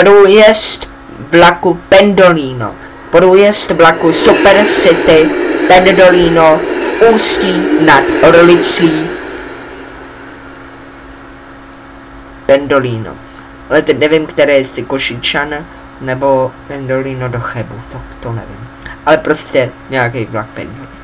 průjezd vlaku Pendolino, průjezd vlaku Super City Pendolino v Ústí nad Orlicí Pendolino. Ale teď nevím, které jestli Košičan nebo Pendolino do Chebu, to, to nevím. Ale prostě nějaký vlak Pendolino.